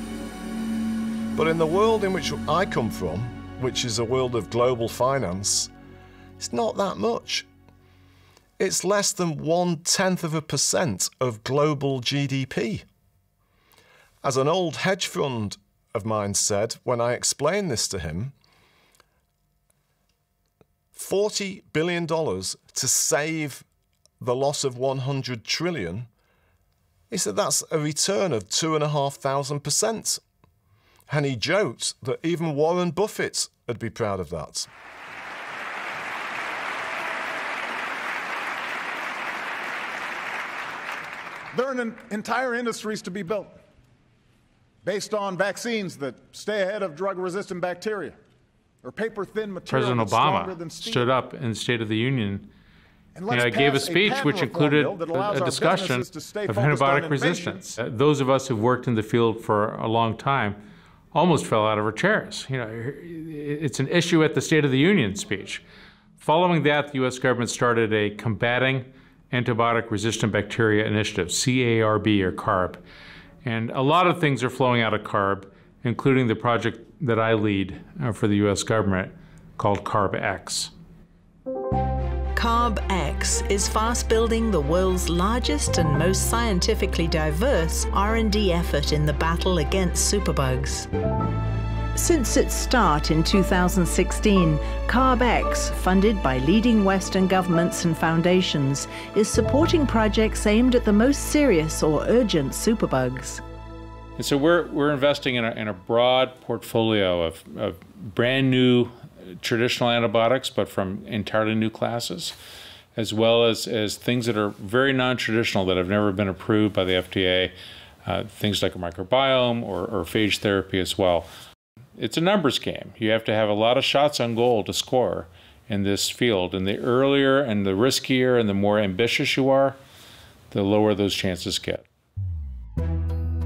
But in the world in which I come from, which is a world of global finance, it's not that much. It's less than one tenth of a percent of global GDP. As an old hedge fund of mine said when I explained this to him, $40 billion to save the loss of 100 trillion, he said that's a return of 2,500%. And he joked that even Warren Buffett would be proud of that. There are entire industries to be built based on vaccines that stay ahead of drug resistant bacteria or paper thin material. President Obama stood up in the State of the Union and you know, gave a speech a which included a, a discussion of antibiotic resistance. Uh, those of us who've worked in the field for a long time almost fell out of our chairs. You know, it's an issue at the State of the Union speech. Following that, the U.S. government started a combating antibiotic resistant bacteria initiative, CARB or CARB. And a lot of things are flowing out of CARB, including the project that I lead uh, for the U.S. government called CARB-X. CARB-X is fast building the world's largest and most scientifically diverse R&D effort in the battle against superbugs. Since its start in 2016, CARB-X, funded by leading Western governments and foundations, is supporting projects aimed at the most serious or urgent superbugs. And so we're, we're investing in a, in a broad portfolio of, of brand new traditional antibiotics, but from entirely new classes, as well as, as things that are very non traditional that have never been approved by the FDA, uh, things like a microbiome or, or phage therapy as well it's a numbers game. You have to have a lot of shots on goal to score in this field. And the earlier and the riskier and the more ambitious you are, the lower those chances get.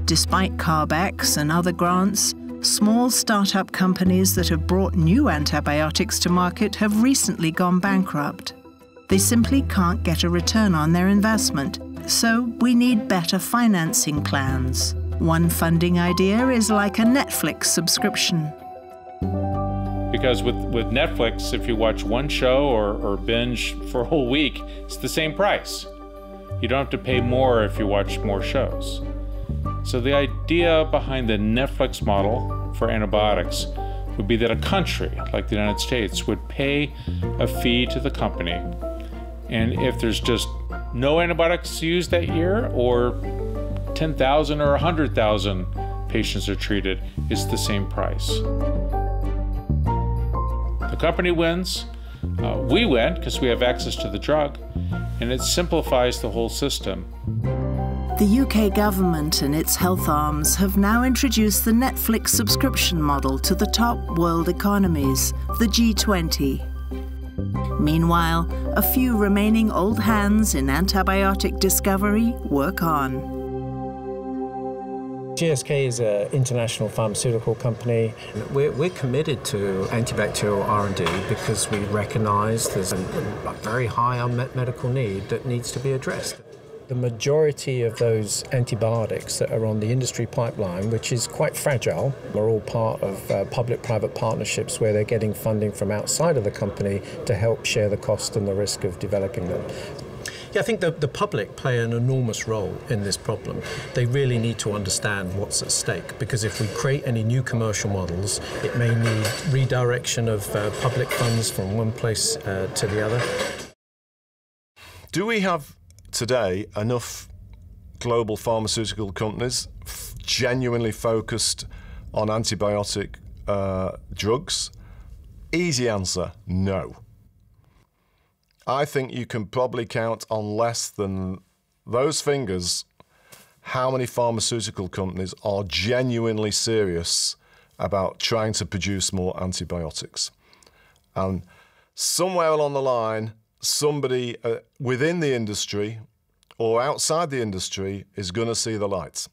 Despite CARB-X and other grants, small startup companies that have brought new antibiotics to market have recently gone bankrupt. They simply can't get a return on their investment, so we need better financing plans. One funding idea is like a Netflix subscription. Because with, with Netflix, if you watch one show or, or binge for a whole week, it's the same price. You don't have to pay more if you watch more shows. So the idea behind the Netflix model for antibiotics would be that a country like the United States would pay a fee to the company. And if there's just no antibiotics used that year or 10,000 or 100,000 patients are treated, it's the same price. The company wins, uh, we win because we have access to the drug, and it simplifies the whole system. The UK government and its health arms have now introduced the Netflix subscription model to the top world economies, the G20. Meanwhile, a few remaining old hands in antibiotic discovery work on. GSK is an international pharmaceutical company. We're, we're committed to antibacterial R&D because we recognise there's a, a very high unmet medical need that needs to be addressed. The majority of those antibiotics that are on the industry pipeline, which is quite fragile, are all part of uh, public private partnerships where they're getting funding from outside of the company to help share the cost and the risk of developing them. Yeah, I think the, the public play an enormous role in this problem. They really need to understand what's at stake because if we create any new commercial models, it may need redirection of uh, public funds from one place uh, to the other. Do we have today enough global pharmaceutical companies genuinely focused on antibiotic uh, drugs? Easy answer no. I think you can probably count on less than those fingers how many pharmaceutical companies are genuinely serious about trying to produce more antibiotics. And somewhere along the line, somebody uh, within the industry or outside the industry is going to see the lights.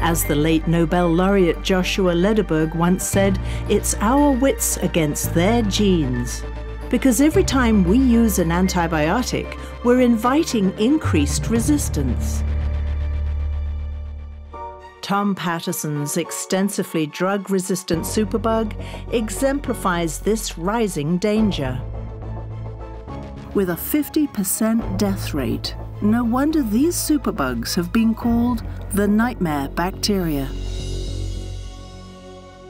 As the late Nobel laureate Joshua Lederberg once said, it's our wits against their genes. Because every time we use an antibiotic, we're inviting increased resistance. Tom Patterson's extensively drug resistant superbug exemplifies this rising danger. With a 50% death rate, no wonder these superbugs have been called the nightmare bacteria.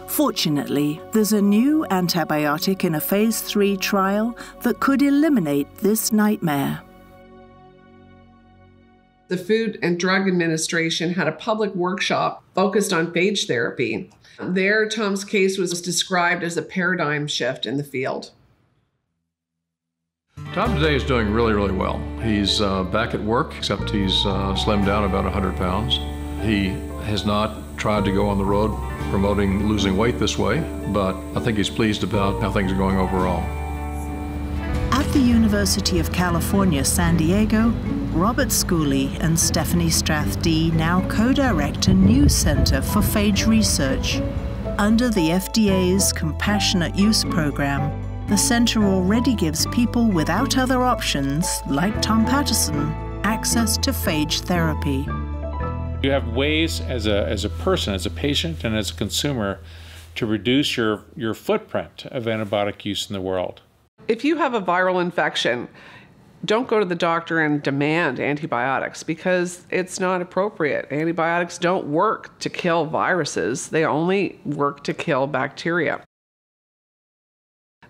Fortunately, there's a new antibiotic in a phase 3 trial that could eliminate this nightmare. The Food and Drug Administration had a public workshop focused on phage therapy. There, Tom's case was described as a paradigm shift in the field. Tom today is doing really, really well. He's uh, back at work, except he's uh, slimmed down about 100 pounds. He has not tried to go on the road promoting losing weight this way, but I think he's pleased about how things are going overall. At the University of California, San Diego, Robert Schooley and Steffanie Strathdee now co-direct a new center for phage research. Under the FDA's Compassionate Use Program, the center already gives people without other options, like Tom Patterson, access to phage therapy. You have ways as a, as a person, as a patient, and as a consumer to reduce your, your footprint of antibiotic use in the world. If you have a viral infection, don't go to the doctor and demand antibiotics because it's not appropriate. Antibiotics don't work to kill viruses, they only work to kill bacteria.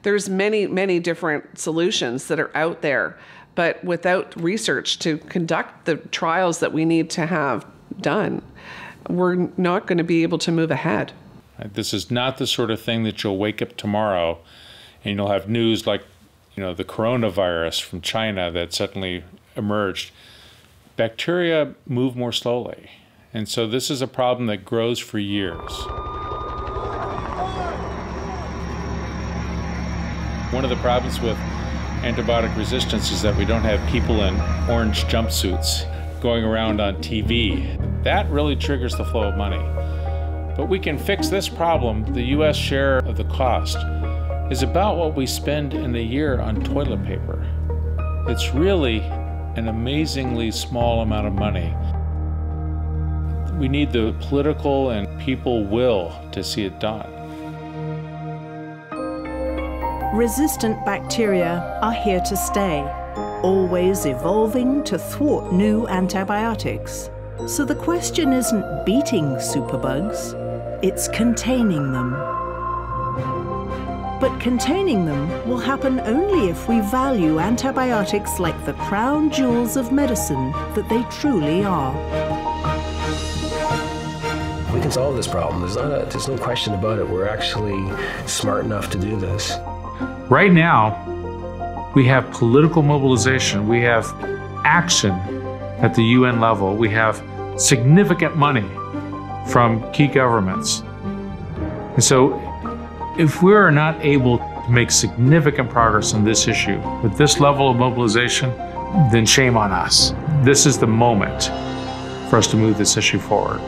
There's many, many different solutions that are out there, but without research to conduct the trials that we need to have done, we're not going to be able to move ahead. Uh, this is not the sort of thing that you'll wake up tomorrow and you'll have news like you know the coronavirus from China that suddenly emerged. Bacteria move more slowly, and so this is a problem that grows for years. One of the problems with antibiotic resistance is that we don't have people in orange jumpsuits going around on TV. That really triggers the flow of money. But we can fix this problem. The US share of the cost is about what we spend in a year on toilet paper. It's really an amazingly small amount of money. We need the political and people will to see it done. Resistant bacteria are here to stay, always evolving to thwart new antibiotics. So the question isn't beating superbugs, it's containing them. But containing them will happen only if we value antibiotics like the crown jewels of medicine that they truly are. We can solve this problem. There's, not a, there's no question about it. We're actually smart enough to do this. Right now, we have political mobilization, we have action at the UN level, we have significant money from key governments. And so, if we are not able to make significant progress on this issue with this level of mobilization, then shame on us. This is the moment for us to move this issue forward.